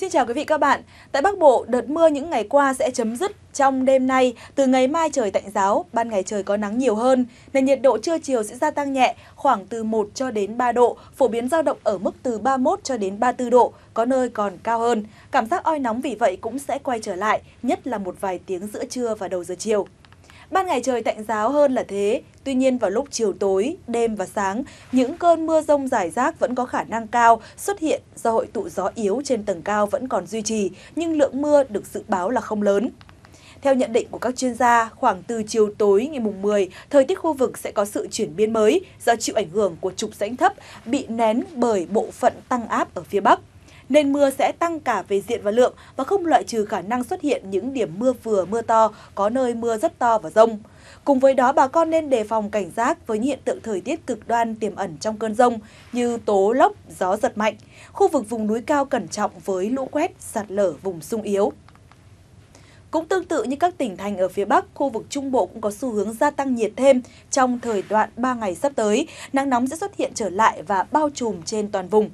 Xin chào quý vị các bạn. Tại Bắc Bộ, đợt mưa những ngày qua sẽ chấm dứt trong đêm nay. Từ ngày mai trời tạnh giáo, ban ngày trời có nắng nhiều hơn, nên nhiệt độ trưa chiều sẽ gia tăng nhẹ, khoảng từ 1 cho đến 3 độ, phổ biến dao động ở mức từ 31 cho đến 34 độ, có nơi còn cao hơn. Cảm giác oi nóng vì vậy cũng sẽ quay trở lại, nhất là một vài tiếng giữa trưa và đầu giờ chiều. Ban ngày trời tạnh giáo hơn là thế, tuy nhiên vào lúc chiều tối, đêm và sáng, những cơn mưa rông rải rác vẫn có khả năng cao xuất hiện do hội tụ gió yếu trên tầng cao vẫn còn duy trì, nhưng lượng mưa được dự báo là không lớn. Theo nhận định của các chuyên gia, khoảng từ chiều tối ngày mùng 10, thời tiết khu vực sẽ có sự chuyển biến mới do chịu ảnh hưởng của trục rãnh thấp bị nén bởi bộ phận tăng áp ở phía Bắc nên mưa sẽ tăng cả về diện và lượng và không loại trừ khả năng xuất hiện những điểm mưa vừa mưa to, có nơi mưa rất to và rông. Cùng với đó, bà con nên đề phòng cảnh giác với những hiện tượng thời tiết cực đoan tiềm ẩn trong cơn rông như tố lốc, gió giật mạnh. Khu vực vùng núi cao cẩn trọng với lũ quét, sạt lở vùng sung yếu. Cũng tương tự như các tỉnh thành ở phía Bắc, khu vực Trung Bộ cũng có xu hướng gia tăng nhiệt thêm trong thời đoạn 3 ngày sắp tới. Nắng nóng sẽ xuất hiện trở lại và bao trùm trên toàn vùng.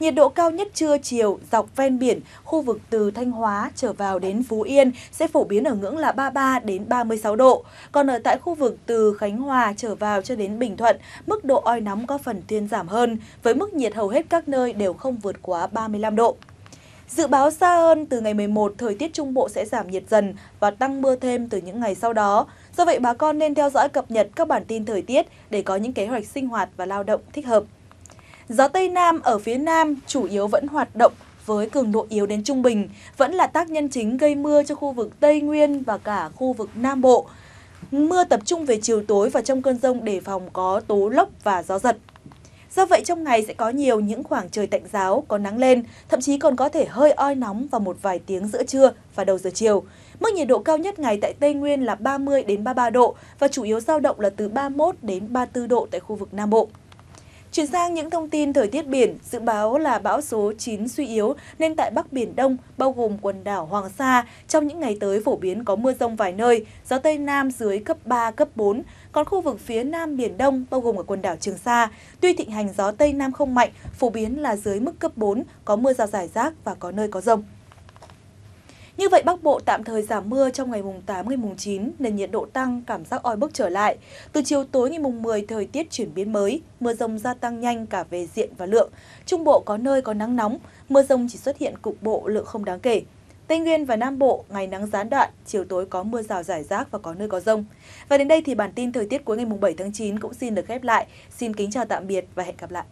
Nhiệt độ cao nhất trưa chiều dọc ven biển, khu vực từ Thanh Hóa trở vào đến Phú Yên sẽ phổ biến ở ngưỡng là 33 đến 36 độ. Còn ở tại khu vực từ Khánh Hòa trở vào cho đến Bình Thuận, mức độ oi nóng có phần thuyên giảm hơn, với mức nhiệt hầu hết các nơi đều không vượt quá 35 độ. Dự báo xa hơn từ ngày 11, thời tiết Trung Bộ sẽ giảm nhiệt dần và tăng mưa thêm từ những ngày sau đó. Do vậy, bà con nên theo dõi cập nhật các bản tin thời tiết để có những kế hoạch sinh hoạt và lao động thích hợp. Gió Tây Nam ở phía Nam chủ yếu vẫn hoạt động với cường độ yếu đến trung bình, vẫn là tác nhân chính gây mưa cho khu vực Tây Nguyên và cả khu vực Nam Bộ. Mưa tập trung về chiều tối và trong cơn rông đề phòng có tố lốc và gió giật. Do vậy trong ngày sẽ có nhiều những khoảng trời tạnh giáo, có nắng lên, thậm chí còn có thể hơi oi nóng vào một vài tiếng giữa trưa và đầu giờ chiều. Mức nhiệt độ cao nhất ngày tại Tây Nguyên là 30 đến 33 độ và chủ yếu dao động là từ 31 đến 34 độ tại khu vực Nam Bộ. Chuyển sang những thông tin thời tiết biển, dự báo là bão số 9 suy yếu nên tại Bắc Biển Đông, bao gồm quần đảo Hoàng Sa, trong những ngày tới phổ biến có mưa rông vài nơi, gió Tây Nam dưới cấp 3, cấp 4. Còn khu vực phía Nam Biển Đông, bao gồm ở quần đảo Trường Sa, tuy thịnh hành gió Tây Nam không mạnh, phổ biến là dưới mức cấp 4, có mưa rào rải rác và có nơi có rông. Như vậy Bắc Bộ tạm thời giảm mưa trong ngày mùng 8, ngày mùng 9, nền nhiệt độ tăng, cảm giác oi bức trở lại. Từ chiều tối ngày mùng 10, thời tiết chuyển biến mới, mưa rông gia tăng nhanh cả về diện và lượng. Trung Bộ có nơi có nắng nóng, mưa rông chỉ xuất hiện cục bộ lượng không đáng kể. Tây Nguyên và Nam Bộ ngày nắng gián đoạn, chiều tối có mưa rào rải rác và có nơi có rông. Và đến đây thì bản tin thời tiết cuối ngày mùng 7 tháng 9 cũng xin được khép lại. Xin kính chào tạm biệt và hẹn gặp lại.